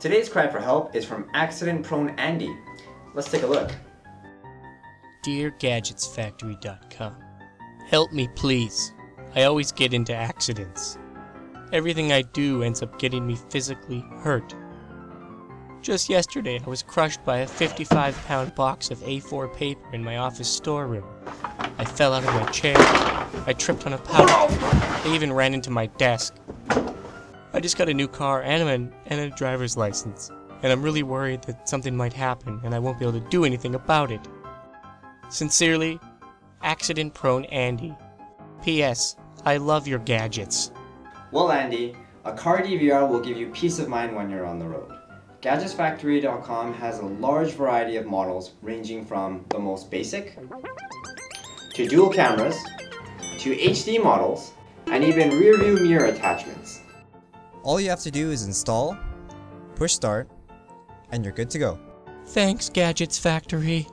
Today's cry for help is from accident prone Andy. Let's take a look. DearGadgetsFactory.com. Help me, please. I always get into accidents. Everything I do ends up getting me physically hurt. Just yesterday, I was crushed by a 55 pound box of A4 paper in my office storeroom. I fell out of my chair. I tripped on a pouch. I even ran into my desk. I just got a new car and a, and a driver's license, and I'm really worried that something might happen and I won't be able to do anything about it. Sincerely, accident prone Andy. P.S. I love your gadgets. Well, Andy, a car DVR will give you peace of mind when you're on the road. GadgetsFactory.com has a large variety of models ranging from the most basic to dual cameras to HD models and even rear view mirror attachments. All you have to do is install, push start, and you're good to go. Thanks, Gadgets Factory.